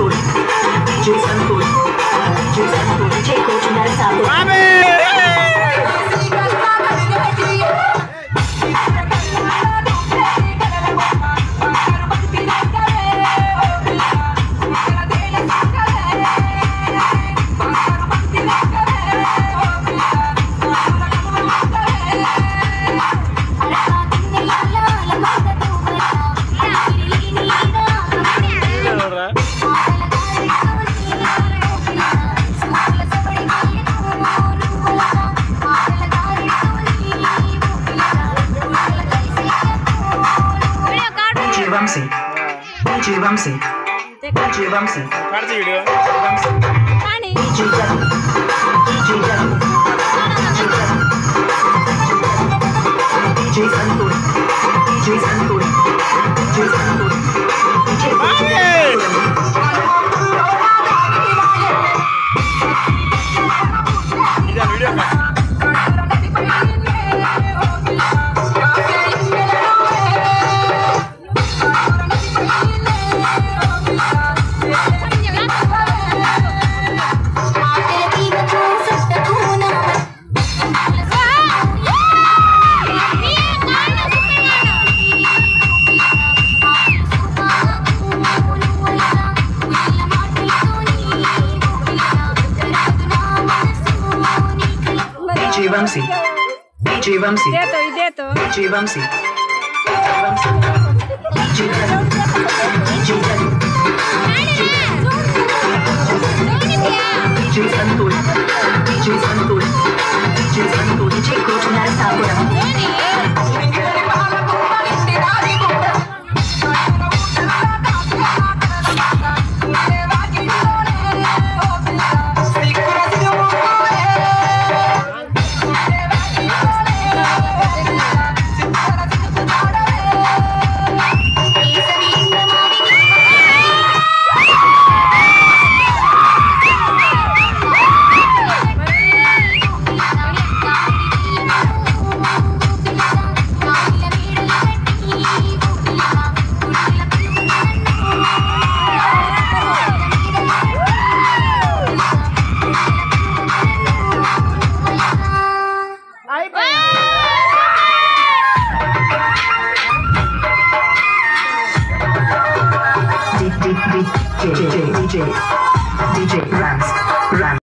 Santos. De Santos. De Santos. De Santos. De Santos. Bamsi. DJ Bamsi. DJ Bamsi. DJ Bamsi. DJ Bamsi. DJ Bamsi. DJ Bamsi. DJ Bamsi. Ide to, ide to. DJ Bamsi. DJ Bamsi. DJ Bamsi. DJ Bamsi. DJ DJ DJ DJ Rams Rams